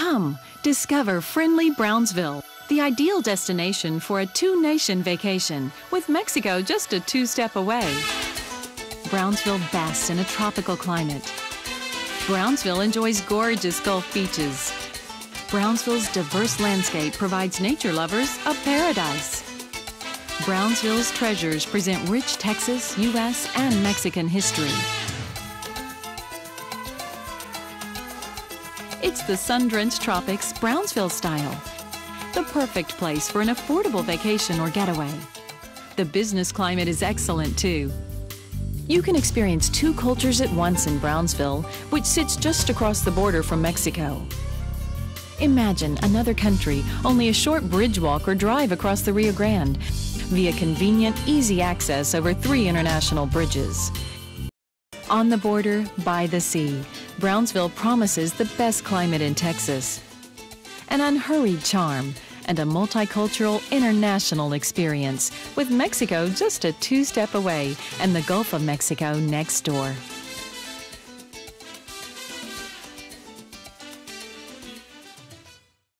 Come, discover friendly Brownsville, the ideal destination for a two nation vacation, with Mexico just a two step away. Brownsville basks in a tropical climate. Brownsville enjoys gorgeous Gulf beaches. Brownsville's diverse landscape provides nature lovers a paradise. Brownsville's treasures present rich Texas, U.S., and Mexican history. It's the sun-drenched tropics Brownsville style. The perfect place for an affordable vacation or getaway. The business climate is excellent too. You can experience two cultures at once in Brownsville, which sits just across the border from Mexico. Imagine another country only a short bridge walk or drive across the Rio Grande via convenient, easy access over three international bridges. On the border, by the sea, Brownsville promises the best climate in Texas. An unhurried charm and a multicultural international experience with Mexico just a two step away and the Gulf of Mexico next door.